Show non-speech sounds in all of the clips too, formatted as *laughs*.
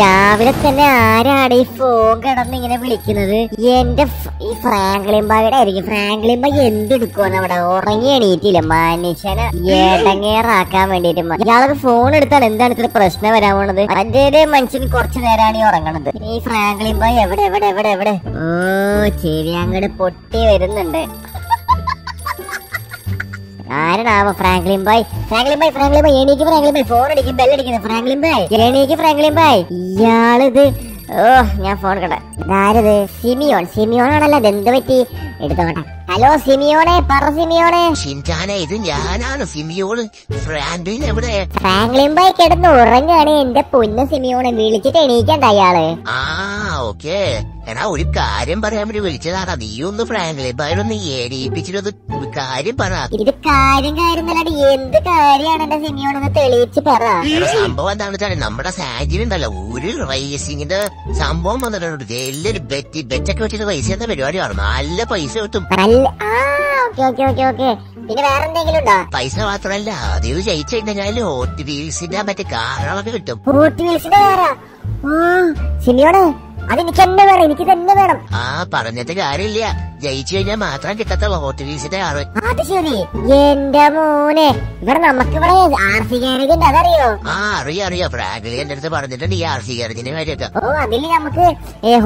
രാവിലെ തന്നെ ആരാണ് ഈ ഫോൺ കിടന്ന് ഇങ്ങനെ വിളിക്കുന്നത്? എന്റെ ഈ ഫ്രാങ്ക്ലിൻ ബായുടെ ആയിരിക്കും. ഫ്രാങ്ക്ലിൻ ബായ് എന്തെടുക്കുമെന്ന് അവിടെ ഉറങ്ങി എണീറ്റില്ല. മനുഷ്യനെ ഏടങ്ങേറാക്കാൻ വേണ്ടിട്ട് ഇയാളൊക്കെ ഫോൺ എടുത്താൽ എന്താണ് ഇത്ര പ്രശ്നം വരാൻ പോണത്? അതിന്റെ മനുഷ്യന് കുറച്ചു നേരമാണ് ഈ ഉറങ്ങണത്. ഈ ഫ്രാങ്ക്ലിൻ ബായ് എവിടെ എവിടെ എവിടെ എവിടെ? ഓ ചെവി അങ്ങോട്ട് പൊട്ടി വരുന്നുണ്ട്. ആരാണാവോ Franklin bye Franklin bye Franklin bye എണീക്ക് ഫ്രാങ്ക്ലിൻ ബൈ ഫോൺ അടിക്കും ബെല്ലടിക്കുന്നു ഫ്രാങ്ക്ലിൻ ബൈ എണീക്ക് ഫ്രാങ്ക്ലിൻ ബൈ ഇയാളിത്. ഓ ഞാൻ ഫോൺ കണ്ട ഇതാരത്? സിമിയോൺ സിമിയോൺ ആണല്ലോ ഇതെന്ത് പറ്റി? എടുത്തോട്ടെ. ഹലോ സിമിയോണെ പറ സിമിയോണെ. ഷിൻചാനെ ഇത് ഞാനാണ് സിമിയോൾ ഫ്രാങ്ക്ലിൻ എവിടെ? ഫ്രാങ്ക്ലിൻ ബൈ കിടന്ന് ഉറങ്ങാണ്. എന്റെ പൊന്ന് സിമിയോണെ വിളിച്ചിട്ട് എണീക്കണ്ട അയാൾ ആ ഓക്കേ. എടാ ഒരു കാര്യം പറയാൻ വേണ്ടി വിളിച്ചതാണ് നീ ഒന്ന് ഫ്രാങ്ക്ലി ബൈറൊന്ന് ഏടിയിപ്പിച്ചിട്ടൊന്ന് കാര്യം പറ. ഇത് കാര്യം കാര്യം എന്ത് കാര്യമാണ് എന്റെ സിമിയോൺ ഒന്ന് തെളിയിച്ച് പറ. സംഭവം എന്താണെന്ന് വെച്ചാൽ നമ്മുടെ സാഹചര്യം ഉണ്ടല്ലോ ഒരു റേസിംഗിന്റെ സംഭവം വന്നിട്ടുണ്ട്. വലിയൊരു ബെറ്റ് ബെറ്റൊക്കെ വെച്ചിട്ട് റേസ് ചെയ്യുന്ന പരിപാടിയാണ്. നല്ല പൈസ കിട്ടും. നല്ല ആ ഓക്കെ ഓക്കെ ഓക്കെ ഓക്കെ. പിന്നെ വേറെ എന്തെങ്കിലും ഉണ്ടോ? പൈസ മാത്രമല്ല അത് ഇത് ജയിച്ചു കഴിഞ്ഞാൽ ഹോട്ട് വീൽസിന്റെ മറ്റേ കാറുകളൊക്കെ കിട്ടും. ഹോട്ട് വീൽസിന്റെ ആ? അത് എനിക്ക് തന്നെ വേണം എനിക്ക് തന്നെ വേണം. ആ പറഞ്ഞിട്ട് കാര്യമില്ല. ജയിച്ചു കഴിഞ്ഞാൽ മാത്രം കിട്ടത്തുള്ളൂ ഹോട്ട് വീൽസിന്റെ കാറ് അത് ശരി. എന്റെ മോനെ. ഇവിടെ നമുക്ക് ഇവിടെ ആർ സി ഗാരേജ് ഉണ്ട് അതറിയോ? ആ അറിയാം അറിയാം. ഫ്രാങ്ക്ലി എന്റെ അടുത്ത് പറഞ്ഞിട്ടുണ്ട് ഈ ആർ സി ഗാരേജിന്റെ കാര്യമൊക്കെ. ഓ അതിൽ നമുക്ക്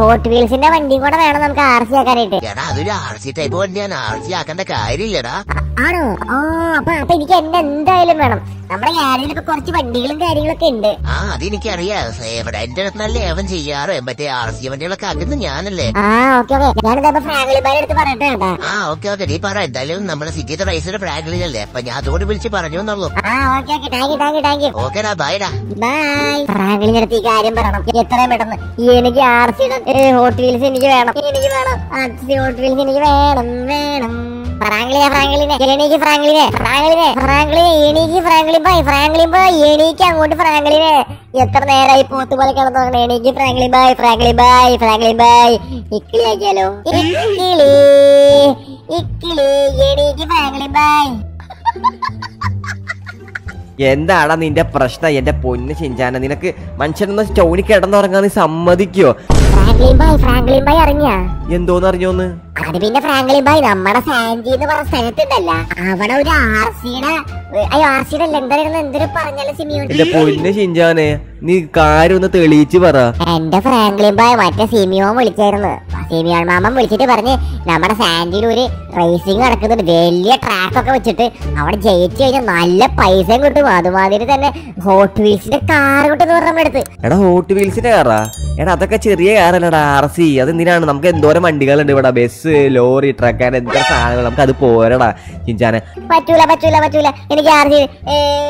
ഹോട്ട് വീൽസിന്റെ വണ്ടി കൂടെ വേണം നമുക്ക് ആർ സി ആക്കാനായിട്ട് എടാ അതൊരു ആർ സി ടൈപ്പ് വണ്ടിയാണ്. ആർ സി ആക്കേണ്ട കാര്യമില്ലടാ ആണോ? ആ അപ്പൊ അപ്പൊ എനിക്ക് എന്നെ എന്തായാലും വേണം. നമ്മുടെ ഗാരേജിൽ ഇപ്പൊ കുറച്ച് വണ്ടികളും കാര്യങ്ങളൊക്കെ ഉണ്ട്. ആ അതെനിക്കറിയാം. എവിടെ എന്റെ നല്ല ഏവൻ ചെയ്യാറ്. മറ്റേ ആർ സി വണ്ടികളൊക്കെ ആക്കുന്നത് ഞാനല്ലേ. ആ ഓക്കെ ഓക്കെ. ഞാനിതാ ഫ്രാങ്ക്ലി അടുത്ത് പറഞ്ഞിട്ട് കേട്ടാ ആ ഓക്കെ ഓക്കെ നീ പറ. എന്തായാലും നമ്മുടെ സിറ്റി റൈസിന്റെ ഫ്രാങ്ക്ലിനല്ലേ അപ്പൊ ഞാൻ അതുകൊണ്ട് വിളിച്ച് പറഞ്ഞു എന്നുള്ളൂ. ആ okay okay. Thank you thank you thank you ഓക്കെടാ ബൈഡാ ബൈ ഫ്രാങ്ക്ലിന്റെ ഈ കാര്യം പറയണം. എത്രയും പെട്ടെന്ന്. എനിക്ക് ആർ സിയുടെ ഹോട്ട് വീൽസ് എനിക്ക് വേണം. എനിക്ക് വേണം. ആർ സി ഹോട്ട് വീൽസ് എനിക്ക് വേണം വേണം. ഫ്രാങ്ക്ലിനെ ഫ്രാങ്ക്ലിനെ എണീക്ക് ഫ്രാങ്ക്ലിനെ ഫ്രാങ്ക്ലിനെ ഫ്രാങ്ക്ലിനെ എണീക്ക് ഫ്രാങ്ക്ലിൻ ബൈ ഫ്രാങ്ക്ലിൻ ബൈ എണീക്ക് അങ്ങോട്ട് ഫ്രാങ്ക്ലിനെ എത്ര നേരമായി പോത്ത് പോലെ കിടന്നു എണീക്ക് Franklin by Franklin by Franklin by ഇക്കിളി ആക്കിയാലോ? ഇക്കിളി ഇക്കിളി എണീക്ക് ഫ്രാങ്ക്ലിൻ ബൈ എന്താടാ നിന്റെ പ്രശ്നം? എന്റെ പൊന്ന് ചിഞ്ചാന നിനക്ക് മനുഷ്യനൊന്ന് ചൗണി കിടന്നുറങ്ങാൻ നീ സമ്മതിക്കോ? ഫ്രാങ്ക്ലിൻ ബൈ ഫ്രാങ്ക്ലിൻ ബൈ അറിഞ്ഞാ? എന്തോന്ന് അറിഞ്ഞോന്ന് അത് പിന്നെ ഫ്രാങ്ക്ലിൻ ബൈ നമ്മുടെ സാൻജി എന്ന് പറഞ്ഞ സ്ഥലത്തുണ്ടല്ല. അവിടെ ഒരു ആർ സിയുടെ അയ്യോ ആർ സിയുടെ എന്തൊരു പറഞ്ഞാലും സിമിയോൺ നീ കാര്യം ഒന്ന് തെളിയിച്ച് പറ. എന്റെ ഫ്രാങ്ക്ലിൻ ബോയ് മറ്റേ സിമിയോൻ വിളിച്ചായിരുന്നു. സിമിയോൺ മാമൻ വിളിച്ചിട്ട് പറഞ്ഞ് നമ്മുടെ സാൻഡിയിൽ ഒരു റേസിംഗ് നടക്കുന്നുണ്ട്. വലിയ ട്രാക്ക് ഒക്കെ വെച്ചിട്ട് അവിടെ ജയിച്ചു കഴിഞ്ഞാൽ നല്ല പൈസയും കിട്ടും. അതുമാതിരി തന്നെ ഹോട്ട് വീൽസിന്റെ കാർ കിട്ടും നമ്മുടെ അടുത്ത്. എടാ ഹോട്ട് വീൽസിന്റെ കാറാ എടാ അതൊക്കെ ചെറിയ കാറല്ലടാ ആർ സി അതെന്തിനാണ് നമുക്ക് എന്തോരം വണ്ടികളുണ്ട് ഇവിടെ. ബസ് ലോറി ട്രക്ക് അങ്ങനെ എന്തോ സാധനങ്ങൾ നമുക്ക് അത് പോരടാ ചിഞ്ചാനെ പറ്റൂല പറ്റൂല പറ്റൂല. എനിക്ക് ആർ സി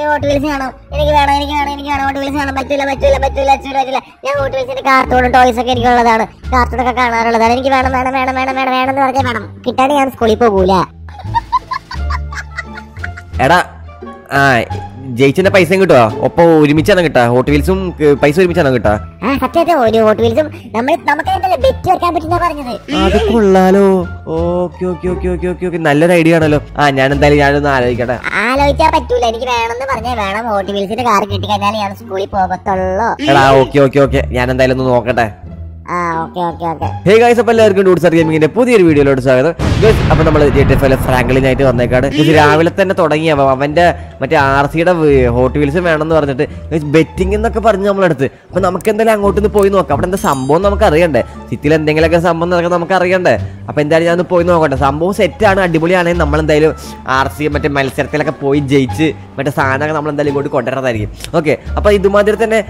ഹോട്ട് വീൽസ് കാണാം. എനിക്ക് വേണം എനിക്ക് വേണം എനിക്ക് വേണം. ഹോട്ട് വീൽസ് കാണാൻ പറ്റൂല. പറ്റൂല പറ്റൂല പറ്റൂല പറ്റൂല. ഞാൻ ഹോട്ടൽസിന്റെ കാർട്ടൂണും ടോയ്സ് ഒക്കെ എനിക്കുള്ളതാണ്. കാർട്ടൂണൊക്കെ കാണാറുള്ളതാണ്. എനിക്ക് വേണം വേണം വേണം വേണം വേണം വേണം എന്ന് പറഞ്ഞാൽ വേണം. കിട്ടാതെ ഞാൻ സ്കൂളിൽ പോകൂല. എടാ ജയിച്ചതിന്റെ പൈസയും കിട്ടുക ഒപ്പം ഒരുമിച്ചാണ് കിട്ടാ ഹോട്ട് വീൽസും പൈസ ഒരുമിച്ചാണ് കിട്ടാ ആ സത്യത്തെ ഒരു ഹോട്ട് വീൽസും നമ്മൾ നമുക്ക് ബെറ്റ് വെക്കാൻ പറ്റുന്ന പറഞ്ഞത്. അത് കൊള്ളാലോ. Okay okay okay okay okay okay. നല്ലൊരു ഐഡിയ ആണല്ലോ. ആ ഞാൻ എന്തായാലും ഞാനൊന്ന് ആലോചിക്കട്ടെ. ആലോചിച്ചാൽ പറ്റൂല. എനിക്ക് വേണമെന്ന് പറഞ്ഞാൽ വേണം. ഹോട്ട് വീൽസിന്റെ കാർ കിട്ടി കഴിഞ്ഞാൽ ഞാൻ സ്കൂളിൽ പോകത്തുള്ളൂ. എടാ ഓക്കെ ഓക്കെ ഓക്കെ. ഞാൻ എന്തായാലും ഒന്ന് നോക്കട്ടെ. ഹേ ഗൈസ് അപ്പോൾ എല്ലാവർക്കും ഡൂട്ട്സർ ഗെയിമിങ്ങിന്റെ പുതിയൊരു വീഡിയോയിലോട്ട് സ്വാഗതം. ഗൈസ് അപ്പോൾ നമ്മൾ ജി ടി എഫ് ഫ്രാങ്ക്ലിനായിട്ട് വന്നേക്കാണ്. ഗൈസ് രാവിലെ തന്നെ തുടങ്ങി. അവ അവന്റെ മറ്റേ ആർ സിയുടെ ഹോട്ട് വീൽസ് വേണമെന്ന് പറഞ്ഞിട്ട് ബെറ്റിംഗ് എന്നൊക്കെ പറഞ്ഞ് നമ്മളെടുത്ത്. അപ്പോൾ നമുക്ക് എന്തായാലും അങ്ങോട്ട് ഒന്ന് പോയി നോക്കാം. അവിടെ എന്താ സംഭവം നമുക്ക് അറിയണ്ടേ സിറ്റിയിൽ എന്തെങ്കിലുമൊക്കെ സംഭവം നടക്കാൻ നമുക്ക് അറിയണ്ടേ അപ്പോൾ എന്തായാലും ഞാൻ ഒന്ന് പോയി നോക്കട്ടെ. സംഭവം സെറ്റാണ് അടിപൊളിയാണെങ്കിൽ നമ്മൾ എന്തായാലും ആർ സി മറ്റേ മത്സരത്തിലൊക്കെ പോയി ജയിച്ച് മറ്റേ സാധനങ്ങൾ നമ്മൾ എന്തായാലും ഇങ്ങോട്ട് കൊണ്ടുവരുന്നതായിരിക്കും. ഓക്കെ അപ്പോൾ ഇതുമാതിരി തന്നെ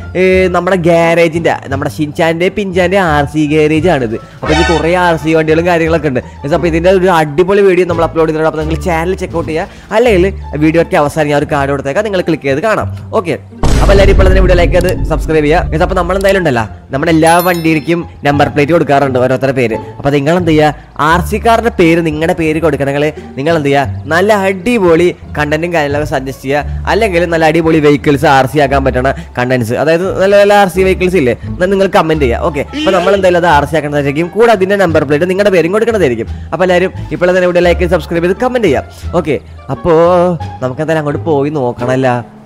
നമ്മുടെ ഗ്യാരേജിന്റെ നമ്മുടെ ഷിൻചാന്റെ പിഞ്ചാന്റെ ആർ സി ഗ്യാരേജ് ആണിത് അപ്പോൾ ഇത് കുറേ ആർ സി വണ്ടികളും കാര്യങ്ങളൊക്കെ ഉണ്ട്. അപ്പോൾ ഇതിന്റെ ഒരു അടിപൊളി വീഡിയോ നമ്മൾ അപ്ലോഡ് ചെയ്തിട്ടുണ്ട്. അപ്പോൾ നിങ്ങൾ ചാനൽ ചെക്കൗട്ട് ചെയ്യുക. അല്ലെങ്കിൽ വീഡിയോ ഒക്കെ അവസാനം ഞാൻ ഒരു കാർഡ് കൊടുത്തേക്കാം. നിങ്ങൾ ക്ലിക്ക് ചെയ്ത് കാണാം. ഓക്കെ അപ്പോൾ എല്ലാവരും ഇപ്പോൾ തന്നെ വീഡിയോ ലൈക്ക് ചെയ്ത് സബ്സ്ക്രൈബ് ചെയ്യുക. അപ്പോൾ നമ്മൾ എന്തായാലും ഉണ്ടല്ലോ നമ്മുടെ എല്ലാ വണ്ടിയിലേക്കും നമ്പർ പ്ലേറ്റ് കൊടുക്കാറുണ്ട് ഓരോരുത്തരുടെ പേര്. അപ്പോൾ നിങ്ങൾ എന്ത് ചെയ്യുക? ആർ സി കാറിന്റെ പേര് നിങ്ങളുടെ പേര് കൊടുക്കണമെങ്കിൽ നിങ്ങൾ എന്ത് ചെയ്യുക? നല്ല അടിപൊളി കണ്ടന്റും കാര്യങ്ങളൊക്കെ സജസ്റ്റ് ചെയ്യുക. അല്ലെങ്കിൽ നല്ല അടിപൊളി വെഹിക്കിൾസ് ആർ സി ആക്കാൻ പറ്റണ കണ്ടന്റ്സ് അതായത് നല്ല നല്ല ആർ സി വെഹിക്കിൾസ് ഇല്ലേ? നിങ്ങൾ കമന്റ് ചെയ്യുക. ഓക്കെ അപ്പോൾ നമ്മൾ എന്തായാലും അത് ആർ സി ആക്കേണ്ടതായിരിക്കും കൂടെ അതിന്റെ നമ്പർ പ്ലേറ്റ് നിങ്ങളുടെ പേരും കൊടുക്കേണ്ടതായിരിക്കും അപ്പോൾ എല്ലാവരും ഇപ്പോഴത്തെ വീഡിയോ ഇവിടെ ലൈക്ക് സബ്സ്ക്രൈബ് ചെയ്ത് കമന്റ് ചെയ്യാം ഓക്കെ അപ്പോൾ നമുക്ക് എന്തായാലും അങ്ങോട്ട് പോയി നോക്കണമല്ല. ലാ ലാ ലാ ലാ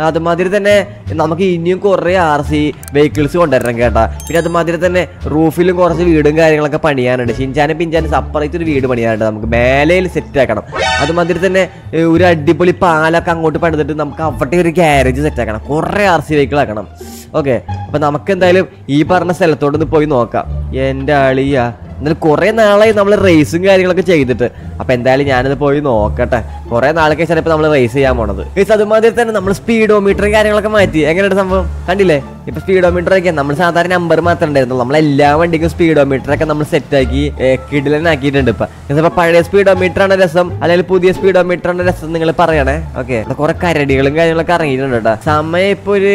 അതുമാതിരി തന്നെ നമുക്ക് ഇനിയും കുറെ ആർ സി വെഹിക്കിൾസ് കൊണ്ടുവരണം കേട്ടാ. പിന്നെ അതുമാതിരി തന്നെ റൂഫിലും കുറച്ച് വീടും കാര്യങ്ങളൊക്കെ പണിയാനുണ്ട്. ഷിൻചാനും പിഞ്ചാനും സെപ്പറേറ്റ് ഒരു വീട് പണിയാനുണ്ട്. നമുക്ക് മേലയിൽ സെറ്റ് ആക്കണം. അതുമാതിരി തന്നെ ഒരു അടിപൊളി പാലൊക്കെ അങ്ങോട്ട് പണിതിട്ട് നമുക്ക് അവിടെ ഒരു ഗ്യാരേജ് സെറ്റ് ആക്കണം. കുറെ ആർ സി വെഹിക്കിൾ ആക്കണം. ഓക്കെ അപ്പൊ നമുക്ക് എന്തായാലും ഈ പറഞ്ഞ സ്ഥലത്തോട്ടൊന്ന് പോയി നോക്കാം. എന്റെ അളിയ. എന്നാലും കുറെ നാളായി നമ്മൾ റേസും കാര്യങ്ങളൊക്കെ ചെയ്തിട്ട്. അപ്പൊ എന്തായാലും ഞാനത് പോയി നോക്കട്ടെ. കുറെ നാളൊക്കെ ചിലപ്പോൾ നമ്മൾ റേസ് ചെയ്യാൻ പോണത്. Guys, അതുമാതിരി തന്നെ നമ്മൾ സ്പീഡോമീറ്ററും കാര്യങ്ങളൊക്കെ മാറ്റി. എങ്ങനെയാണ് സംഭവം? കണ്ടില്ലേ? ഇപ്പൊ സ്പീഡോമീറ്റർ ഒക്കെ നമ്മൾ സാധാരണ നമ്പർ മാത്രമേ ഉണ്ടായിരുന്നു നമ്മൾ എല്ലാ വണ്ടിക്കും സ്പീഡോമീറ്റർ ഒക്കെ നമ്മൾ സെറ്റ് ആക്കി കിടിലനാക്കിയിട്ടുണ്ട് ഇപ്പൊ. ഇപ്പൊ പഴയ സ്പീഡോമീറ്റർ ആണ് രസം അല്ലെങ്കിൽ പുതിയ സ്പീഡോമീറ്റർ ആണ് രസം നിങ്ങൾ പറയണേ. ഓക്കെ കുറെ കരടികളും കാര്യങ്ങളൊക്കെ ഇറങ്ങിയിട്ടുണ്ട് കേട്ടോ. സമയം ഇപ്പൊ ഒരു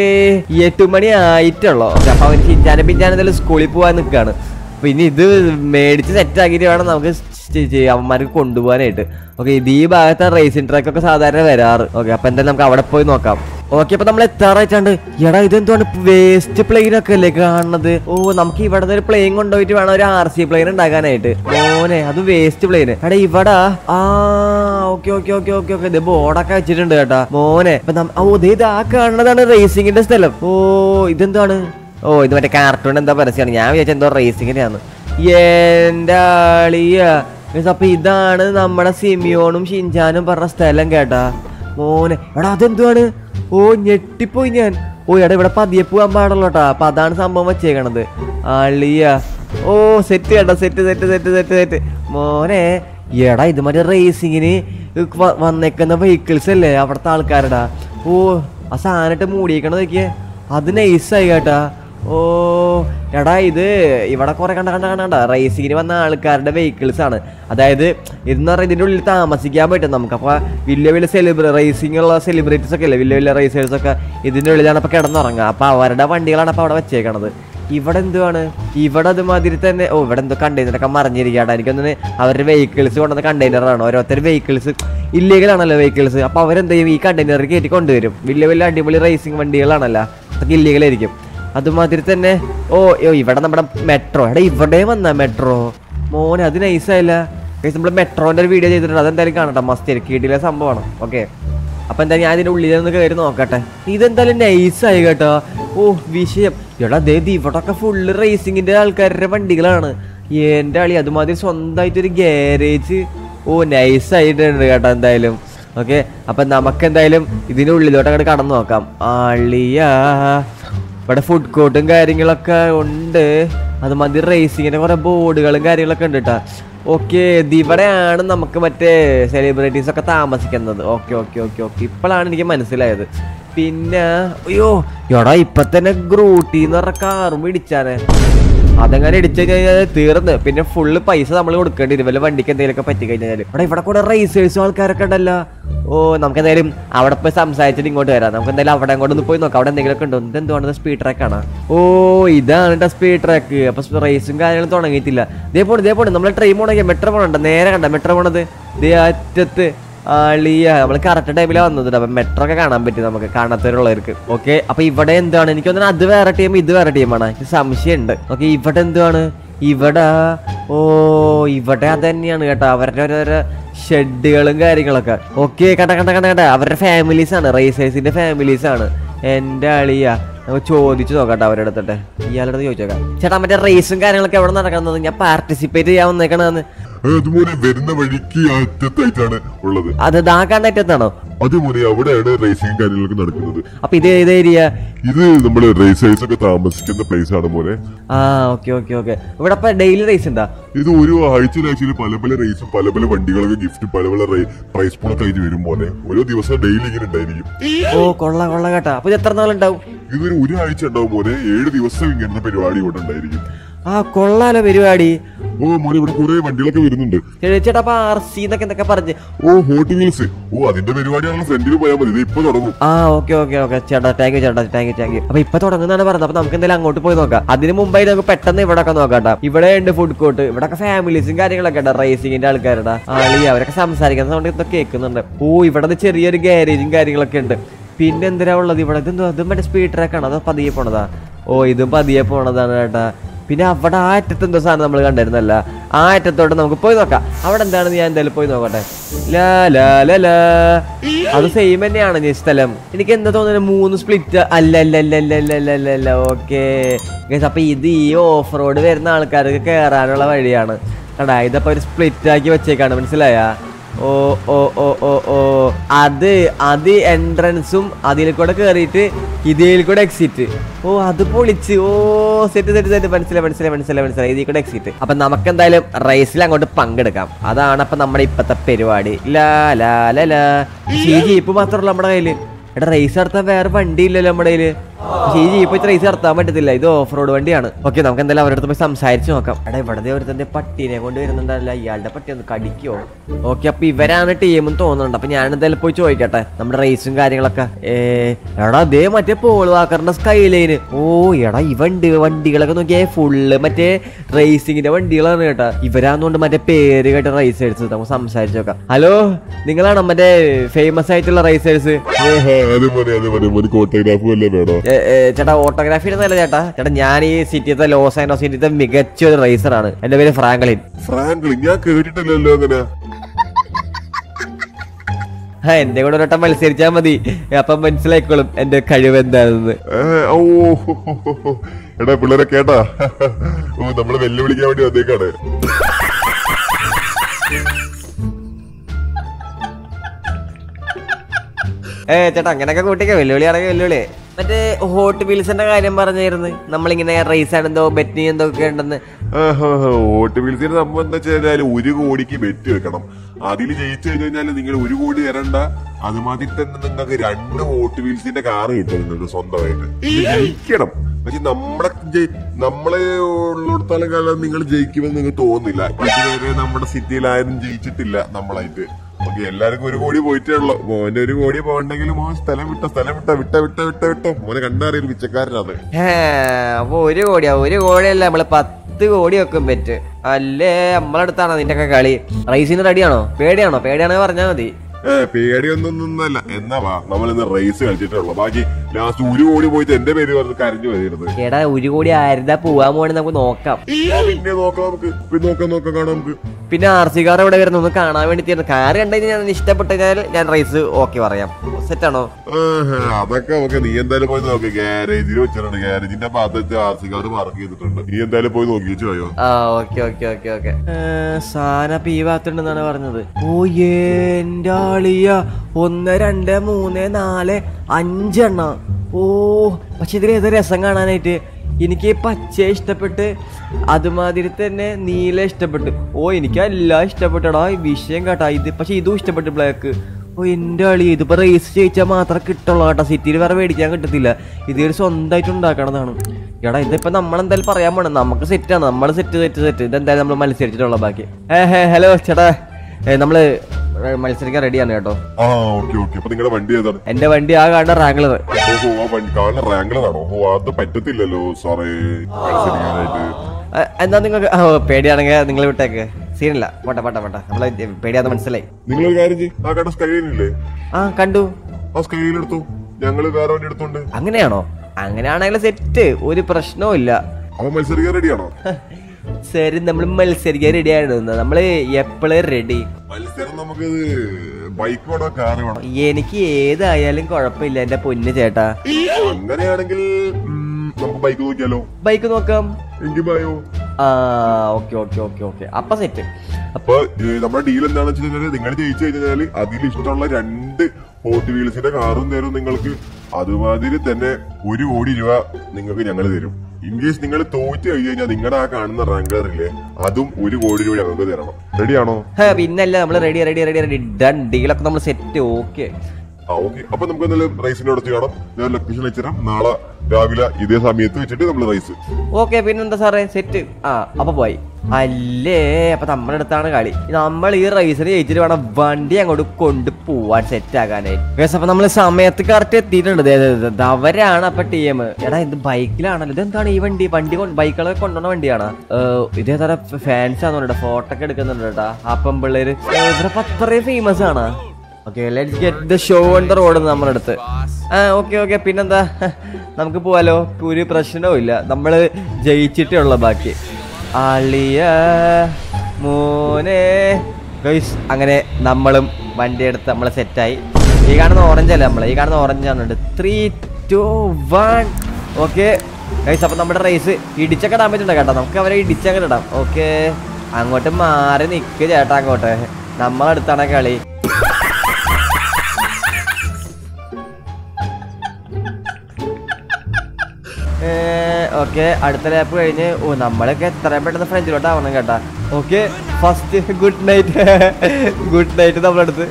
എട്ട് മണി ആയിട്ടുള്ളൂ അപ്പൊ അവന് ചിഞ്ചാനും പിഞ്ചാനും സ്കൂളിൽ പോവാൻ നിൽക്കാണ് പിന്നെ ഇത് മേടിച്ച് സെറ്റ് ആക്കിയിട്ട് വേണം നമുക്ക് അവന്മാർക്ക് കൊണ്ടുപോകാനായിട്ട്. ഓക്കെ ഇത് ഈ ഭാഗത്തെ റേസിംഗ് ട്രാക്ക് ഒക്കെ സാധാരണ വരാറ്. ഓക്കെ അപ്പൊ എന്തായാലും നമുക്ക് അവിടെ പോയി നോക്കാം. ഓക്കെ അപ്പൊ നമ്മൾ എത്താറായിട്ടാണ്ട്. എടാ ഇതെന്താണ് വേസ്റ്റ് പ്ലെയിൻ ഒക്കെ അല്ലേ കാണുന്നത്? ഓ നമുക്ക് ഇവിടെ ഒരു പ്ലെയിൻ കൊണ്ടുപോയിട്ട് വേണം ഒരു ആർ സി പ്ലെയിൻ ഉണ്ടാക്കാനായിട്ട്. മോനെ അത് വേസ്റ്റ് പ്ലെയിൻ എടാ ഇവിടെ. ആ okay okay okay okay okay ഇത് ബോർഡൊക്കെ വെച്ചിട്ടുണ്ട് കേട്ടാ. മോനെ ഇപ്പൊ ഓ ഇത് ആ കാണുന്നതാണ് റേസിംഗിന്റെ സ്ഥലം. ഓ ഇതെന്താണ് ഓ ഇത് മറ്റേ കാർട്ടൂൺ എന്താ പരസ്യമാണ് ഞാൻ വിചാരിച്ച എന്തോ റേസിങ്ങിന്റെയാണ് എന്റെ ആളിയ. അപ്പൊ ഇതാണ് നമ്മുടെ സിമിയോണും ഷിൻജാനും പറഞ്ഞ സ്ഥലം കേട്ടാ. മോനെ എടാ അതെന്തുവാണ്? ഓ ഞെട്ടിപ്പോയി ഞാൻ. ഓ എടാ ഇവിടെ പതിയെ പോകാൻ പാടുള്ളൂ കേട്ടാ. അപ്പൊ അതാണ് സംഭവം വെച്ചേക്കണത്. അളിയ ഓ സെറ്റ് കേട്ടോ set set set set set മോനെ എടാ ഇത് മറ്റേ റേസിങ്ങിന് വന്നേക്കുന്ന വെഹിക്കിൾസ് അല്ലേ? അവിടുത്തെ ആൾക്കാരടാ. ഓ ആ സാധനമായിട്ട് മൂടിയേക്കണത് നോക്കിയേ. അത് നൈസായി കേട്ടാ. ഓ എടാ ഇത് ഇവിടെ കുറെ കണ്ട കണ്ട കണ്ട റേസിങ്ങിന് വന്ന ആൾക്കാരുടെ വെഹിക്കിൾസ് ആണ്. അതായത് ഇതെന്ന് പറഞ്ഞാൽ ഇതിന്റെ ഉള്ളിൽ താമസിക്കാൻ പറ്റും. നമുക്ക് അപ്പോൾ വലിയ വലിയ സെലിബ്രേ റേസിംഗ് ഉള്ള സെലിബ്രിറ്റീസ് ഒക്കെ ഇല്ലേ വലിയ വലിയ റേസേഴ്സ് ഒക്കെ ഇതിന്റെ ഉള്ളിലാണ് അപ്പോൾ കിടന്നുറങ്ങുക. അപ്പോൾ അവരുടെ വണ്ടികളാണ് അപ്പോൾ അവിടെ വെച്ചേക്കണത്. ഇവിടെ എന്തുവാണ്? ഇവിടെ അതുമാതിരി തന്നെ ഓ ഇവിടെ എന്തോ കണ്ടെയ്നറൊക്കെ മറിഞ്ഞിരിക്കാട്ടെ എനിക്കൊന്നിന് അവരുടെ വെഹിക്കിൾസ് കൊണ്ടുവന്ന കണ്ടെയ്നറാണ് ഓരോരുത്തർ വെഹിക്കിൾസ് ഇല്ലീഗലാണല്ലോ വെഹിക്കിൾസ് അപ്പോൾ അവരെന്ത് ചെയ്യും? ഈ കണ്ടെയ്നർ കയറ്റി കൊണ്ടുവരും. വലിയ വലിയ അടിപൊളി റേസിംഗ് വണ്ടികളാണല്ലോ. അതൊക്കെ ഇല്ലീഗൽ ആയിരിക്കും. അതുമാതിരി തന്നെ ഓ യോ ഇവിടെ നമ്മുടെ മെട്രോ എടാ ഇവിടെ വന്ന മെട്രോ മോനെ അത് നൈസായില്ല നമ്മൾ മെട്രോന്റെ ഒരു വീഡിയോ ചെയ്തിട്ടുണ്ട്. അതെന്തായാലും കാണട്ടെ. മസ്റ്റ് കീടിലെ സംഭവമാണ്. ഓക്കെ അപ്പൊ എന്തായാലും ഞാൻ ഇതിന്റെ ഉള്ളിൽ നിന്ന് കയറി നോക്കട്ടെ. ഇതെന്തായാലും നൈസായി കേട്ടോ. ഓ വിഷയം. എടാ ദേ ഇവിടൊക്കെ ഫുള്ള് റേസിങ്ങിന്റെ ആൾക്കാരുടെ വണ്ടികളാണ്. എന്റെ അളി അതുമാതിരി സ്വന്തമായിട്ട് ഒരു ഗ്യാരേജ് ഓ നൈസായിട്ടുണ്ട് കേട്ടോ എന്തായാലും. ഓക്കെ അപ്പൊ നമുക്ക് എന്തായാലും ഇതിന്റെ ഉള്ളിലോട്ട് അങ്ങോട്ട് കടന്നു നോക്കാം. അളിയാ. ഇവിടെ ഫുഡ് കോർട്ടും കാര്യങ്ങളൊക്കെ ഉണ്ട്. അത് മതി റേസിങ്ങിന് കുറെ ബോർഡുകളും കാര്യങ്ങളൊക്കെ ഉണ്ട് കേട്ടോ ഓക്കെ ഇവിടെയാണ് നമുക്ക് മറ്റേ സെലിബ്രിറ്റീസ് ഒക്കെ താമസിക്കുന്നത്. ഓക്കെ ഓക്കെ ഓക്കെ ഓക്കെ ഇപ്പോഴാണ് എനിക്ക് മനസ്സിലായത്. പിന്നെ അയ്യോ എടാ ഇപ്പൊ തന്നെ ഗ്രൂട്ടി എന്ന് പറഞ്ഞ കാറും ഇടിച്ചാനെ. അതങ്ങനെ ഇടിച്ചു കഴിഞ്ഞാൽ തീർന്ന്. പിന്നെ ഫുള്ള് പൈസ നമ്മൾ കൊടുക്കേണ്ടി വരും. വല്ല വണ്ടിക്ക് എന്തെങ്കിലുമൊക്കെ പറ്റി കഴിഞ്ഞാൽ ഇവിടെ ഇവിടെ കൂടെ റേസേഴ്സും ആൾക്കാരൊക്കെ ഉണ്ടല്ലോ. ഓ നമുക്ക് എന്തായാലും അവിടെ പോയി സംസാരിച്ചിട്ട് ഇങ്ങോട്ട് വരാം. നമുക്ക് എന്തായാലും അവിടെ അങ്ങോട്ട് പോയി നോക്കാം. അവിടെ എന്തെങ്കിലുമൊക്കെ ഉണ്ടോ? ഇതെന്തുവാണ് സ്പീഡ് ട്രാക്ക് ആണ്? ഓ ഇതാണ് കേട്ടോ സ്പീഡ് ട്രാക്ക് അപ്പൊ റേസും കാര്യങ്ങളും തുടങ്ങിയിട്ടില്ല. ഇതേ പോണ് ഇതേ പോണ്. നമ്മൾ ട്രെയിൻ പോണെങ്കിൽ മെട്രോ പോണുണ്ട്? നേരെ കണ്ട? മെട്രോ പോണത്? ഇതേ അറ്റത്ത്. ആളിയ നമ്മൾ കറക്റ്റ് ടൈമിലാണ് വന്നത് അപ്പൊ മെട്രോ ഒക്കെ കാണാൻ പറ്റും നമുക്ക് കാണാത്തവരുള്ളവർക്ക്. ഓക്കെ അപ്പൊ ഇവിടെ എന്താണ്? എനിക്ക് തോന്നുന്നത് അത് വേറെ ടീം ഇത് വേറെ ടീമാണ് എനിക്ക് സംശയമുണ്ട്. ഓക്കെ ഇവിടെ എന്താണ് ഇവിടെ ഓ ഇവിടെ അത് തന്നെയാണ് കേട്ടോ. അവരുടെ ഓരോരോ ഷെഡുകളും കാര്യങ്ങളൊക്കെ. ഓക്കെ കണ്ട കണ്ട കണ്ട കണ്ട. അവരുടെ ഫാമിലീസ് ആണ്. റേസേഴ്സിന്റെ ഫാമിലീസ് ആണ്. എന്റെ അളിയ നമുക്ക് ചോദിച്ചു നോക്കട്ടെ അവരുടെ അടുത്തിട്ട്. ഇയാളുടെ ചോദിച്ചോക്കാം ചേട്ടാ മറ്റേ റേസും കാര്യങ്ങളൊക്കെ എവിടെ നടക്കുന്നത് ഞാൻ പാർട്ടിസിപ്പേറ്റ് ചെയ്യാൻ വന്നേക്കണെന്ന് അതുപോലെ വരുന്ന വഴിക്ക് അറ്റത്തായിട്ടാണ് ഉള്ളത്. അത് ദാ അറ്റത്താണോ അതുപോലെ അവിടെയാണ് റേസിംഗ് കാര്യങ്ങളൊക്കെ നടക്കുന്നത്. അപ്പൊ ഇത് ഏത് ഏരിയ ഇത് നമ്മൾ റേസേഴ്സ് ഒക്കെ താമസിക്കുന്ന പ്ലേസ് ആണ് പോലെ ആ ഓക്കെ ഓക്കെ ഓക്കെ ഇവിടെ ഡെയിലി റേസ് ഉണ്ടാ? ഇത് ഒരു ആഴ്ചയിലാഴ്ചയിൽ പല പല റേസും പല പല വണ്ടികളൊക്കെ ഗിഫ്റ്റ് പല പല പ്രൈസ് പൂളൊക്കെ ആയിട്ട് വരും പോലെ ഓരോ ദിവസം ഡെയിലി ഇങ്ങനെ ഉണ്ടായിരിക്കും. ഓ കൊള്ള കൊള്ള കേട്ടാ. അപ്പൊ ഇത് എത്ര നാളുണ്ടാവും? ഇതൊരു ഒരു ആഴ്ച ഉണ്ടാവും പോലെ ഏഴ് ദിവസം ഇങ്ങനത്തെ പരിപാടി ഇവിടെ ഉണ്ടായിരിക്കും. ആ കൊള്ളാലോ പരിപാടി. ഓ മോനെ ഇവിടെ കുറെ വണ്ടികളൊക്കെ വരുന്നുണ്ട്. ചേട്ടാ അപ്പൊ ആർ സി എന്നൊക്കെ എന്തൊക്കെ പറഞ്ഞ്? ഓ ഹോട്ട് വീൽസ് ഓ അതിന്റെ പരിപാടിയാണല്ലോ ഫ്രണ്ടിൽ പോയാൽ മതി. ഇത് ഇപ്പൊ തുടങ്ങും. ആ ഓക്കെ ഓക്കെ ഓക്കെ. ചേട്ടാ താങ്ക് യു ചേട്ടാ താങ്ക് യു താങ്ക് യു അപ്പൊ ഇപ്പൊ തുടങ്ങുന്നതാണ് പറഞ്ഞത്. അപ്പൊ നമുക്ക് എന്തായാലും അങ്ങോട്ട് പോയി നോക്കാം. അതിന് മുമ്പായി നമുക്ക് പെട്ടെന്ന് ഇവിടെ ഒക്കെ നോക്കാട്ടാ ഇവിടെ ഉണ്ട് ഫുഡ് കോർട്ട് ഇവിടെ ഒക്കെ ഫാമിലീസും കാര്യങ്ങളൊക്കെ ഉണ്ട്? റേസിംഗിന്റെ ആൾക്കാരുടെ. ആളി അവരൊക്കെ സംസാരിക്കുന്ന സൗണ്ട് ഇതൊക്കെ കേൾക്കുന്നുണ്ട്. ഓ ഇവിടെ ചെറിയൊരു ഗാരേജും കാര്യങ്ങളൊക്കെ ഉണ്ട്. പിന്നെ എന്തിനാ ഉള്ളത്? ഇവിടെ ഇതെന്തോ അതും മറ്റേ സ്പീഡ് ട്രാക്ക് ആണ്? അതോ പതിയെ പോണതാ? ഓ ഇതും പതിയെ പോണതാണ് കേട്ടാ. പിന്നെ അവിടെ ആ അറ്റത്ത് എന്തോ സാധനം നമ്മൾ കണ്ടിരുന്നല്ല. ആ അറ്റത്തോട്ട് നമുക്ക് പോയി നോക്കാം. അവിടെ എന്താണെന്ന് ഞാൻ എന്തായാലും പോയി നോക്കട്ടെ. അത് സെയിം തന്നെയാണ് ഈ സ്ഥലം. എനിക്ക് എന്താ തോന്നുന്നത്? മൂന്ന് സ്പ്ലിറ്റ് അല്ല അല്ല അല്ല അല്ല അല്ല അല്ല അല്ല അല്ല. ഓക്കെ അപ്പൊ ഇത് ഈ ഓഫ് റോഡ് വരുന്ന ആൾക്കാർക്ക് കയറാനുള്ള വഴിയാണ്. കടാ ഇതപ്പോ ഒരു സ്പ്ലിറ്റ് ആക്കി വെച്ചേക്കാണ്. മനസ്സിലായാ? ഓ ഓ ഓ ഓ ഓ. അത് അത് എൻട്രൻസും അതിൽ കൂടെ കയറിയിട്ട് ഇതിൽ കൂടെ എക്സിറ്റ് ഓ അത് പൊളിച്ച്. ഓ സെറ്റ് സെറ്റ് സെറ്റ് മനസ്സിലായി മനസ്സിലായി മനസ്സിലായി മനസ്സിലായി. ഇതിൽ കൂടെ എക്സിറ്റ് അപ്പൊ നമുക്ക് എന്തായാലും റേസിൽ അങ്ങോട്ട് പങ്കെടുക്കാം. അതാണ് അപ്പൊ നമ്മുടെ ഇപ്പത്തെ പരിപാടി. ലാ ലാ ലാ ജീപ്പ് മാത്രമല്ല നമ്മുടെ കയ്യിൽ. എടാ റേസ് നടത്താൻ വേറെ വണ്ടി ഇല്ലല്ലോ നമ്മുടെ കയ്യിൽ. പക്ഷേ ഈ ജീപ്പ് റേസ് നടത്താൻ പറ്റത്തില്ല. ഇത് ഓഫ് റോഡ് വണ്ടിയാണ്. ഓക്കെ നമുക്ക് എന്തായാലും അവരുടെ അടുത്ത് പോയി സംസാരിച്ച് നോക്കാം. എടാ ഇവിടെ ഒരുത്തന്റെ പട്ടീനെ കൊണ്ട് വരുന്നുണ്ടല്ല ഇയാളുടെ പട്ടി ഒന്ന് കടിക്കോ? ഓക്കെ അപ്പൊ ഇവരാണ് എന്ന് തോന്നുന്നുണ്ട്. അപ്പൊ ഞാൻ എന്തായാലും പോയി ചോദിക്കട്ടെ നമ്മുടെ റേസും കാര്യങ്ങളൊക്കെ. എടാ അതേ മറ്റേ പോൾ വാക്കറിന്റെ സ്കൈ ലൈന് ഓ എടാ ഇവണ്ട് വണ്ടികളൊക്കെ നോക്കിയേ ഫുള്ള് മറ്റേ റേസിങ്ങിന്റെ വണ്ടികളാണ് കേട്ടാ. ഇവരാന്നുകൊണ്ട് മറ്റേ പേര് കേട്ട റേസേഴ്സ് നമുക്ക് സംസാരിച്ച് നോക്കാം. ഹലോ നിങ്ങളാണോ മറ്റേ ഫേമസ് ആയിട്ടുള്ള റേസേഴ്സ് ചേട്ടാ ഓട്ടോഗ്രാഫി എന്നല്ല ചേട്ടാ? ചേട്ടാ ഞാൻ ഈ സിറ്റിയത്തെ ലോസ് ആൻഡ് സിറ്റിയത്തെ മികച്ച ഒരു റേസറാണ് എന്റെ പേര് ഫ്രാങ്ക്ലിൻ ഫ്രാങ്ക്ലിൻ ഞാൻ കേട്ടിട്ടില്ലല്ലോ അങ്ങനെ. ആ എന്റെ കൂടെ ഒരട്ടം മത്സരിച്ചാ മതി. അപ്പൊ മനസ്സിലായിക്കോളും എന്റെ കഴിവ് എന്താണെന്ന്. എടാ പിള്ളേരെ കേട്ടാ. ഓ നമ്മൾ വെല്ലുവിളിക്കാൻ വേണ്ടി വന്നേക്കാണ്. ഏ ചേട്ടാ അങ്ങനെയൊക്കെ വെല്ലുവിളി വെല്ലുവിളിയാണെങ്കിൽ വെല്ലുവിളി. മറ്റേ ഹോട്ട് വീൽസിന്റെ കാര്യം പറഞ്ഞായിരുന്നു. നമ്മളിങ്ങനെ റേസ് ആണ് എന്തോ ഒക്കെ എന്തൊക്കെ ഉണ്ടെന്ന് ഹോട്ട് വീൽസിന്റെ സംഭവം എന്താ വെച്ചാൽ ഒരു കോടിക്ക് ബെറ്റ് വെക്കണം. അതിൽ ജയിച്ചു കഴിഞ്ഞാൽ നിങ്ങൾ ഒരു കോടി തരണ്ട. അതുമാതിരി തന്നെ നിങ്ങൾക്ക് രണ്ട് ഹോട്ട് വീൽസിന്റെ കാറ് കിട്ടുന്നുണ്ട് സ്വന്തമായിട്ട്. ജയിക്കണം. പക്ഷെ നമ്മളെ ജയി- നമ്മളെ ഉള്ളിടത്തോളം കാലം നിങ്ങൾ ജയിക്കുമെന്ന് നിങ്ങൾക്ക് തോന്നുന്നില്ല. ഇതുവരെ നമ്മുടെ സിറ്റിയിൽ ആരും ജയിച്ചിട്ടില്ല നമ്മളായിട്ട്. ഓക്കെ എല്ലാവർക്കും ഒരു കോടി പോയിട്ടേ ഉള്ളു. മോന്റെ ഒരു കോടി പോകണ്ടെങ്കിൽ മോൻ സ്ഥലം വിട്ട സ്ഥലം വിട്ട വിട്ട വിട്ട വിട്ട വിട്ട. മോനെ കണ്ടറിയൊരു പിച്ചക്കാരനാണ് ഹേ, അപ്പൊ ഒരു കോടിയാ ഒരു കോടിയല്ല നമ്മൾ പത്ത് കോടി വെക്കും പറ്റ് അല്ലേ നമ്മളടുത്താണോ നിന്റെ ഒക്കെ കളി? റൈസിന്റെ റെഡിയാണോ? പേടിയാണോ? പേടിയാണോ പറഞ്ഞാൽ മതി. ഏ പേടിയൊന്നും ഒന്നല്ല എന്നാ വാ നമ്മൾ ഇന്ന് റേസ് കളിച്ചിട്ടുള്ളൂ. ബാക്കി ലാസ്റ്റ് ഒരു കോടി പോയിട്ട് എന്റെ പേര് പറഞ്ഞ് കരഞ്ഞു വരുന്നത് എടാ ഒരു കോടി ആരുതാ പോവാൻ പോണേ നമുക്ക് നോക്കാം. പിന്നെ നോക്കാം നമുക്ക്. പിന്നെ നോക്കാം നോക്കാം കാണാം നമുക്ക്. പിന്നെ ആർ സി കാർ ഇവിടെ വരുന്നു? ഒന്ന് കാണാൻ വേണ്ടി കാർ കണ്ടുകഴിഞ്ഞാൽ ഞാൻ ഇഷ്ടപ്പെട്ടു കഴിഞ്ഞാൽ ഞാൻ റേസ് ഓക്കെ പറയാം. സെറ്റ് ആണോ? അതൊക്കെ നമുക്ക് നീ എന്തായാലും പോയി നോക്കി. ഗാരേജിൽ വെച്ചിട്ടുണ്ട്. ഗാരേജിന്റെ ഭാഗത്ത് ആർ സി കാർ പാർക്ക് ചെയ്തിട്ടുണ്ട്. നീ എന്തായാലും പോയി നോക്കി പോയോ? ആ ഓക്കെ ഓക്കെ ഓക്കെ ഓക്കെ സാധനം ഈ ഭാഗത്തുണ്ടെന്നാണ് പറഞ്ഞത്. ഓ എന്റെ ആളിയ ഒന്ന് രണ്ട് മൂന്ന് നാല് അഞ്ചെണ്ണ. ഓ പക്ഷെ ഇതിൽ ഏത് രസം കാണാനായിട്ട്. എനിക്ക് പച്ച ഇഷ്ടപ്പെട്ട് അതുമാതിരി തന്നെ നീല ഇഷ്ടപ്പെട്ട്. ഓ എനിക്ക് എല്ലാം ഇഷ്ടപ്പെട്ടടാ. വിഷയം കേട്ടാ. ഇത് പക്ഷെ ഇതും ഇഷ്ടപ്പെട്ടു ബ്ലാക്ക്. ഓ എന്റെ കളി ഇതിപ്പോൾ റേസ് ചെയ്യിച്ചാൽ മാത്രം കിട്ടുള്ളൂ കേട്ടോ. സിറ്റിയിൽ വേറെ മേടിക്കാൻ കിട്ടത്തില്ല. ഇത് സ്വന്തമായിട്ട് ഉണ്ടാക്കണതാണ് എടാ ഇതിപ്പോ നമ്മളെന്തായാലും പറയാൻ പോണം. നമുക്ക് സെറ്റാണ് നമ്മൾ സെറ്റ് സെറ്റ് സെറ്റ് ഇതെന്തായാലും നമ്മൾ മത്സരിച്ചിട്ടുള്ള ബാക്കി. ഏ ഹേ ഹലോ ചേട്ടാ. നമ്മൾ മത്സരിക്കാൻ റെഡിയാണ് കേട്ടോ. ആ ഓക്കെ ഓക്കെ അപ്പൊ നിങ്ങളുടെ വണ്ടി ഏതാണ്? എന്റെ വണ്ടി ആ കാണുന്ന റാങ്ക്ലർ ഓഹോ ആ വണ്ടി കാണുന്ന റാങ്കിളാണോ ഓ അത് പറ്റത്തില്ലല്ലോ സോറേ. മത്സരിക്കാനായിട്ട്. എന്താ നിങ്ങൾക്ക് പേടിയാണെങ്കിൽ നിങ്ങൾ വിട്ടേക്ക്. സീനില്ല പോട്ടെ പോട്ടെ പോട്ടെ. നമ്മളെ പേടിയാന്ന് മനസ്സിലായി. നിങ്ങൾ കാര്യം ചെയ്യ്. ആ കണ്ട ആ കണ്ടു. ആ എടുത്തു. ഞങ്ങൾ വേറെ വണ്ടി എടുത്തോണ്ട്. അങ്ങനെയാണോ? അങ്ങനെയാണെങ്കിൽ സെറ്റ് ഒരു പ്രശ്നവും ഇല്ല. മത്സരിക്കാൻ റെഡിയാണോ *laughs* ശരി നമ്മൾ മത്സരിക്കാൻ റെഡിയാണ് നമ്മൾ എപ്പോഴും റെഡി മത്സരം നമുക്ക് ബൈക്ക് വേണോ കാർ വേണോ എനിക്ക് ഏതായാലും കുഴപ്പമില്ല എന്റെ പൊന്ന് ചേട്ടാ. അങ്ങനെയാണെങ്കിൽ നമുക്ക് ബൈക്ക് നോക്കിയാലോ? ബൈക്ക് നോക്കാം. എങ്കിൽ ബായോ ആ ഓക്കെ ഓക്കെ ഓക്കെ ഓക്കെ അപ്പൊ സെറ്റ് അപ്പൊ നമ്മുടെ ഡീൽ എന്താണെന്ന് വെച്ച് നിങ്ങൾ ജയിച്ചു കഴിഞ്ഞാൽ അതിൽ ഇഷ്ടമുള്ള രണ്ട് ഹോട്ട് വീൽസിന്റെ കാറും തരും നിങ്ങൾക്ക്. അതുമാതിരി തന്നെ ഒരു കോടി രൂപ നിങ്ങൾക്ക് ഞങ്ങൾ തരും. ഇൻ കേസ് നിങ്ങൾ തോറ്റ് കഴിഞ്ഞ് കഴിഞ്ഞാൽ നിങ്ങളുടെ ആ കാണുന്ന റാങ്കറില്ലേ അതും ഒരു കോടി രൂപ ഞങ്ങൾക്ക് തരണം റെഡിയാണോ പിന്നല്ല നമ്മൾ ready ready ready ready done ഡീലൊക്കെ നമ്മൾ സെറ്റ് ഓക്കെ ആ ഓക്കെ അപ്പൊ നമുക്ക് എന്തായാലും റൈസിന്റെ അടുത്ത് കാണാം. ഞാൻ ലൊക്കേഷൻ വെച്ചുതരാം നാളെ രാവിലെ ഇതേ സമയത്ത് വെച്ചിട്ട് നമ്മൾ റൈസ് ഓക്കെ പിന്നെന്താ സാറേ? സെറ്റ് ആ അപ്പൊ പോയി. അല്ലേ? അപ്പൊ നമ്മുടെ അടുത്താണ് കളി നമ്മൾ ഈ റൈസിന് ജയിച്ചിട്ട് വേണം വണ്ടി അങ്ങോട്ട് കൊണ്ടുപോവാൻ സെറ്റ് ആക്കാനായിട്ട് അപ്പൊ നമ്മൾ സമയത്ത് കറക്റ്റ് എത്തിയിട്ടുണ്ട്. അവരാണ് അപ്പൊ ടീം എടാ ഇത് ബൈക്കിലാണല്ലോ ഇതെന്താണ് ഈ വണ്ടി? വണ്ടി ബൈക്കുകളൊക്കെ കൊണ്ടുപോകുന്ന വണ്ടിയാണ്? ഇതേ തര ഫാൻസ് ആണെന്നുണ്ട് ഫോട്ടോ ഒക്കെ എടുക്കുന്നുണ്ട് കേട്ടാ. അപ്പം പിള്ളേര് ഇവരപ്പൊ അത്രയും ഫേമസ് ആണ്? Okay let's get show on road നമ്മുടെ അടുത്ത് ആ ഓക്കെ ഓക്കെ പിന്നെന്താ? നമുക്ക് പോവാലോ. ഒരു പ്രശ്നവും ഇല്ല. നമ്മൾ ജയിച്ചിട്ടേ ഉള്ള ബാക്കി. അളിയ മോനെ. ഗൈസ് അങ്ങനെ നമ്മളും വണ്ടി എടുത്ത് നമ്മൾ സെറ്റായി. ഈ കാണുന്ന ഓറഞ്ച് അല്ലേ നമ്മൾ ഈ കാണുന്ന ഓറഞ്ച് ആണ് three two one okay guys അപ്പം നമ്മുടെ റേസ് ഇടിച്ചൊക്കെ ഇടാൻ പറ്റുന്നുണ്ട് കേട്ടോ. നമുക്ക് അവരെ ഇടിച്ചൊക്കെ ഇടാം. ഓക്കെ അങ്ങോട്ട് മാറി നിൽക്കുക ചേട്ടാ അങ്ങോട്ട്. നമ്മളെടുത്താണ് കളി. ഓക്കെ അടുത്ത ലാപ്പ് കഴിഞ്ഞ് ഓ നമ്മളൊക്കെ എത്രയും പെട്ടെന്ന് ഫ്രണ്ടിലോട്ട് ആവണം കേട്ടാ. Okay first good night good night നമ്മളടുത്ത്.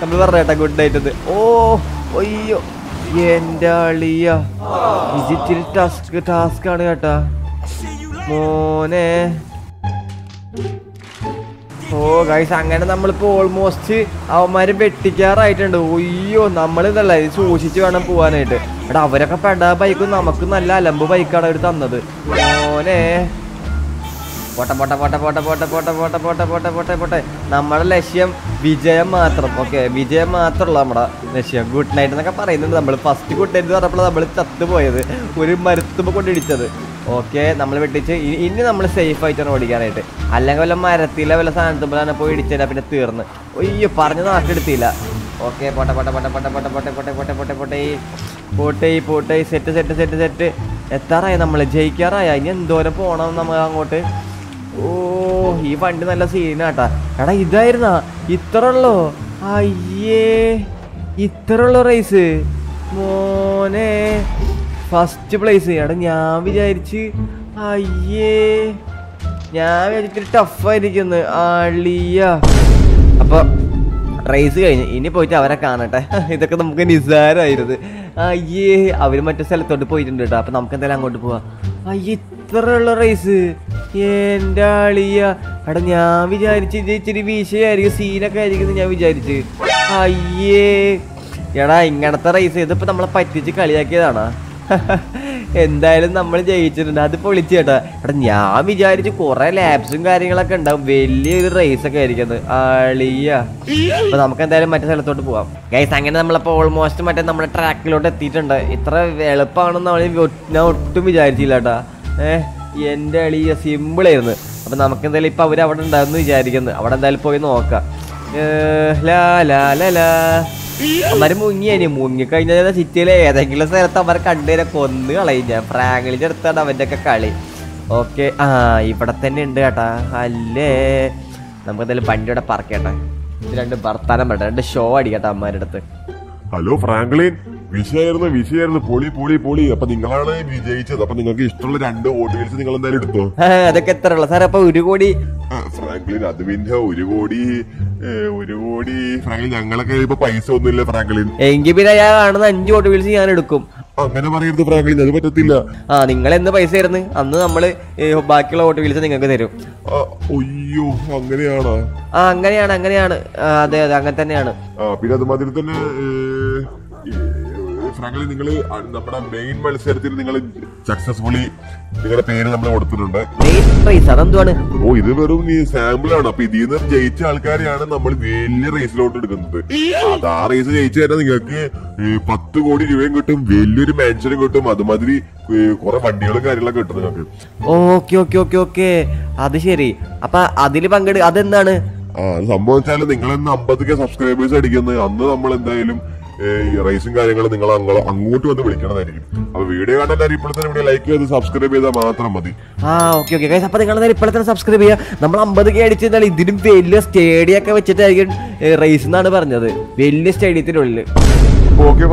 നമ്മൾ പറഞ്ഞ കേട്ടാ ഗുഡ് നൈറ്റ് എന്ന്. ഓ അയ്യോ എന്റെ അളിയ. ഡിജിറ്റൽ ടാസ്ക് ടാസ്ക് ആണ് കേട്ടാ. മോനെ. ഓ ഗൈസ് അങ്ങനെ നമ്മളിപ്പോ ഓൾമോസ്റ്റ് അവന്മാര് വെട്ടിക്കാറായിട്ടുണ്ട് ഒയ്യോ നമ്മൾ ഇതല്ല ഇത് സൂക്ഷിച്ച് വേണം പോവാനായിട്ട് എടാ അവരൊക്കെ പെടാ ബൈക്ക് നമുക്ക് നല്ല അലമ്പ് ബൈക്കാണ് അവർ തന്നത് ഓനെ പോട്ടെ പോട്ടെ പോട്ടെ പോട്ടെ പോട്ടെ പോട്ടെ പോട്ടെ പോട്ടെ പോട്ടെ പോട്ടെ പോട്ടെ നമ്മുടെ ലക്ഷ്യം വിജയം മാത്രം ഓക്കെ വിജയം മാത്രമുള്ള നമ്മുടെ ലക്ഷ്യം ഗുഡ് നൈറ്റ് എന്നൊക്കെ പറയുന്നുണ്ട് നമ്മൾ ഫസ്റ്റ് ഗുഡ് നൈറ്റ് പറഞ്ഞപ്പോൾ നമ്മൾ ചത്തുപോയത് ഒരു മരത്തുമ്പോൾ കൊണ്ടിടിച്ചത് ഓക്കെ നമ്മൾ വെട്ടിച്ച്. ഇനി നമ്മൾ സേഫ് ആയിട്ടാണ് ഓടിക്കാനായിട്ട്. അല്ലെങ്കിൽ വല്ല മരത്തിലെ വല്ല സാധനത്തുമ്പോഴാണ് പോയി ഇടിച്ചാൽ പിന്നെ തീർന്ന്. ഒയ്യോ പറഞ്ഞ നാട്ടിലെടുത്തില്ല ഓക്കെ പോട്ടെ പോട്ടെ പോട്ടെ പോട്ടെ പോട്ടെ പോട്ടെ പോട്ടെ പോട്ടെ പോട്ടെ പോട്ടെ. പോട്ടെ പോട്ടെ സെറ്റ് സെറ്റ് സെറ്റ് സെറ്റ് എത്താറായി നമ്മൾ ജയിക്കാറായ? ഇനി എന്തോരം പോകണം നമ്മൾ അങ്ങോട്ട്? ഓ ഈ വണ്ടി നല്ല സീനാട്ടാ. എടാ ഇതായിരുന്നാ. ഇത്ര ഉള്ളോ അയ്യേ ഇത്ര ഉള്ളോ റേസ് മോനെ. ഫസ്റ്റ് പ്ലേസ് എടാ ഞാൻ വിചാരിച്ച് അയ്യേ. ഞാൻ വിചാരിച്ചിട്ട് ടഫായിരിക്കുന്നു അളിയ. അപ്പൊ റേസ് കഴിഞ്ഞ്. ഇനി പോയിട്ട് അവരെ കാണട്ടെ. *laughs* ഇതൊക്കെ നമുക്ക് നിസ്സാരമായിരുന്നു അയ്യേ അവർ മറ്റേ സ്ഥലത്തോട്ട് പോയിട്ടുണ്ട് കേട്ടോ അപ്പൊ നമുക്ക് എന്തായാലും അങ്ങോട്ട് പോവാം. അയ്യേ ഇത്രയുള്ള റേസ് എന്റെ അളിയ. എടാ ഞാൻ വിചാരിച്ച് ഇത് ഇച്ചിരി വീശയായിരിക്കും. സീനൊക്കെ ആയിരിക്കും ഞാൻ വിചാരിച്ച്. അയ്യേ. എടാ ഇങ്ങനത്തെ റേസ് ഇതിപ്പോ നമ്മളെ പറ്റിച്ച് കളിയാക്കിയതാണോ? എന്തായാലും നമ്മൾ ജയിച്ചിട്ടുണ്ട്. അത് വിളിച്ചു കേട്ടോ. എടാ ഞാൻ വിചാരിച്ചു കുറെ ലാബ്സും കാര്യങ്ങളൊക്കെ ഉണ്ടാവും. വലിയൊരു റേസ് ഒക്കെ ആയിരിക്കുന്നത് അളിയ. അപ്പൊ നമുക്ക് എന്തായാലും മറ്റേ സ്ഥലത്തോട്ട് പോവാം. ഗൈസ് അങ്ങനെ നമ്മളിപ്പോ ഓൾമോസ്റ്റ് മറ്റേ നമ്മുടെ ട്രാക്കിലോട്ട് എത്തിയിട്ടുണ്ട്. ഇത്ര എളുപ്പമാണെന്ന് നമ്മൾ ഞാൻ ഒട്ടും വിചാരിച്ചില്ല കേട്ടാ. ഏഹ് എന്റെ അളിയ സിമ്പിൾ ആയിരുന്നു. അപ്പൊ നമുക്ക് എന്തായാലും ഇപ്പൊ അവർ അവിടെ ഉണ്ടാവും വിചാരിക്കുന്നു. അവിടെ എന്തായാലും പോയി നോക്കാം. അവന്മാര് മുങ്ങിയനി. മുങ്ങിക്കഴിഞ്ഞാൽ സിറ്റിയിലെ ഏതെങ്കിലും സ്ഥലത്ത് അവരെ കണ്ടുവരെ കൊന്ന് കളയും. ഞാൻ പ്രാങ്ങളിന്റെ അടുത്താണ് അവന്റെ ഒക്കെ കളി. ഓക്കെ. ആ ഇവിടെ തന്നെ ഉണ്ട് കേട്ടാ. അല്ലേ? നമുക്ക് എന്തായാലും വണ്ടിയുടെ പറക്കേട്ടെ ഇത് രണ്ട് വർത്താനം വേണ്ട രണ്ട് ഷോ അടിക്കട്ടെ അമ്മമാരുടെ അടുത്ത്. ഹലോ ഫ്രാങ്ക്ലിൻ വിഷയായിരുന്നു വിഷയായിരുന്നു. പൊളി പൊളി പൊളി. അപ്പൊ നിങ്ങളാണ് വിജയിച്ചത്. അപ്പൊ നിങ്ങൾക്ക് ഇഷ്ടമുള്ള രണ്ട് ഓഡിയൻസ് നിങ്ങൾ എന്തായാലും എടുത്തോ? അതൊക്കെ എത്ര ഉള്ള? സാർ അപ്പൊ ഒരു കോടി ഫ്രാങ്ക്ലിൻ അത് പിന്നെ ഒരു കോടി ഒരു കോടി. ഫ്രാങ്ക്ലിൻ ഞങ്ങളൊക്കെ ഇപ്പൊ പൈസ ഒന്നുമില്ല ഫ്രാങ്ക്ലിൻ എങ്കിൽ പിന്നെ ഞാൻ കാണുന്ന അഞ്ച് കോടി ഞാൻ എടുക്കും. അങ്ങനെ പറയരുത് ഫ്രാങ്ക്ലിൻ അത് പറ്റത്തില്ല. ആ നിങ്ങൾ എന്ത് പൈസ ആയിരുന്നു അന്ന് നമ്മൾ ബാക്കിയുള്ള വോട്ട് വിളിച്ച് നിങ്ങൾക്ക് തരും. അയ്യോ അങ്ങനെയാണോ? ആ അങ്ങനെയാണ് അങ്ങനെയാണ്. അതെ അതെ അങ്ങനെ തന്നെയാണ്. ആ പിന്നെ അതുമാതിരി തന്നെ ഏ, ഫ്രാങ്ക്ലിൻ നിങ്ങൾ നമ്മുടെ മെയിൻ മത്സരത്തിൽ നിങ്ങൾ സക്സസ്ഫുള്ളി നിങ്ങളുടെ പേര് നമ്മൾ കൊടുത്തിട്ടുണ്ട്. ഓ ഇത് വെറും സാമ്പിൾ ആണ്. അപ്പൊ ഇതിൽ നിന്ന് ജയിച്ച ആൾക്കാരെയാണ് നമ്മൾ വലിയ റേസിലോട്ട് എടുക്കുന്നത്. അത് ആ റേസ് ജയിച്ചു കഴിഞ്ഞാൽ നിങ്ങൾക്ക് പത്ത് കോടി രൂപയും കിട്ടും വലിയൊരു മാൻഷനും കിട്ടും. അതുമാതിരി കൊറേ വണ്ടികളും കാര്യങ്ങളൊക്കെ കിട്ടും നിങ്ങൾക്ക്. Okay okay okay okay. അത് ശരി. അപ്പൊ അതിൽ പങ്കെടു അതെന്താണ്? ആ അത് സംഭവം വെച്ചാൽ നിങ്ങൾ ഇന്ന് അമ്പത് കെ സബ്സ്ക്രൈബേഴ്സ് അടിക്കുന്നത് അന്ന് നമ്മൾ എന്തായാലും ഈ റേസും കാര്യങ്ങളും നിങ്ങൾ അങ്ങോ- അങ്ങോട്ട് വന്ന് വിളിക്കണതായിരിക്കും. അപ്പൊ വീഡിയോ എല്ലാവരും ഇപ്പോൾ തന്നെ വീഡിയോ ലൈക്ക് ചെയ്ത് സബ്സ്ക്രൈബ് ചെയ്താൽ മാത്രം മതി. ആ ഓക്കെ ഓക്കെ ഗൈസ് അപ്പൊ നിങ്ങൾ ഇപ്പോഴത്തെ സബ്സ്ക്രൈബ് ചെയ്യുക നമ്മൾ അമ്പത് കെ അടിച്ചു തന്നാൽ ഇതിനും വലിയ സ്റ്റേഡിയം ഒക്കെ വെച്ചിട്ടായിരിക്കും റേസ് എന്നാണ് പറഞ്ഞത്. വലിയ സ്റ്റേഡിയത്തിനുള്ളിൽ ഓക്കെ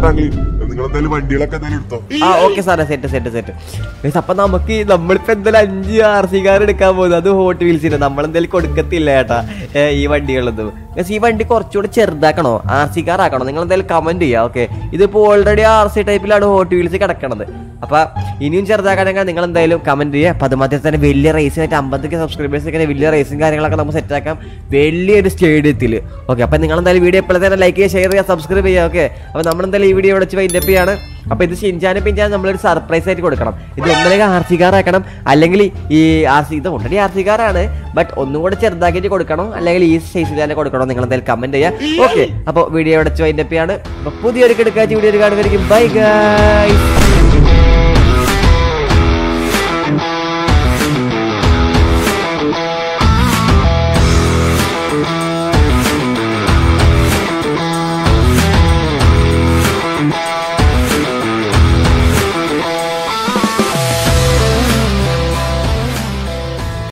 നിങ്ങൾ വണ്ടികളൊക്കെ എടുത്തോ? ആ ഓക്കെ സാറേ. സെറ്റ് സെറ്റ് സെറ്റ് അപ്പൊ നമുക്ക് നമ്മളിപ്പോ എന്തായാലും അഞ്ച് ആർ സി കാർ എടുക്കാൻ പോകുന്നത്. അത് ഹോട്ട് വീൽസിന് നമ്മളെന്തായാലും കൊടുക്കത്തില്ല ചേട്ടാ ഏ, ഈ വണ്ടികളൊന്നും. ഗൈസ് ഈ വണ്ടി കുറച്ചുകൂടെ ചെറുതാക്കണോ? ആർ സി കാർ ആക്കണോ? നിങ്ങൾ എന്തായാലും കമന്റ് ചെയ്യാം ഓക്കെ ഇതിപ്പോ ഓൾറെഡി ആർ സി ടൈപ്പിലാണ് ഹോട്ട് വീൽസ് കിടക്കണത്. അപ്പൊ ഇനിയും ചെറുതാക്കണമെങ്കിൽ നിങ്ങൾ എന്തായാലും കമന്റ് ചെയ്യുക അപ്പൊ അതുമാതിരി തന്നെ വലിയ റേസിനായിട്ട് അമ്പത്തൊക്കെ സബ്സ്ക്രൈബേഴ്സ് ഒക്കെ വലിയ റേസും കാര്യങ്ങളൊക്കെ നമുക്ക് സെറ്റ് ആക്കാം. വലിയൊരു സ്റ്റേഡിയത്തിൽ ഓക്കെ അപ്പൊ നിങ്ങൾ എന്തായാലും വീഡിയോ എപ്പോഴത്തേനും ലൈക്ക് ചെയ്യുക ഷെയർ ചെയ്യുക സബ്സ്ക്രൈബ് ചെയ്യുക ഓക്കെ അപ്പൊ നമ്മൾ എന്തായാലും ഈ വീഡിയോ ഇവിടെ വെച്ച് വൈൻഡപ്പ് ചെയ്യാണ്. അപ്പൊ ഇത് ഷിൻചാനും പിഞ്ചാനും നമ്മളൊരു സർപ്രൈസ് ആയിട്ട് കൊടുക്കണം. ഇത് ഒന്നിലേക്ക് ആർ സി കാർ ആക്കണം അല്ലെങ്കിൽ ഈ ആർ സി ഇത് ഓൾറെഡി ആർ സി കാറാണ് ബട്ട് ഒന്നും കൂടെ ചെറുതാക്കിയിട്ട് കൊടുക്കണം അല്ലെങ്കിൽ ഈ സൈസിൽ തന്നെ കൊടുക്കണം. നിങ്ങൾ എന്തായാലും കമന്റ് ചെയ്യുക ഓക്കെ അപ്പോൾ വീഡിയോ ഇവിടെ വെച്ച് ആണ് പുതിയൊരു കിടക്കാച്ച വീഡിയോ കാണുമായിരിക്കും ബൈ ഗൈസ്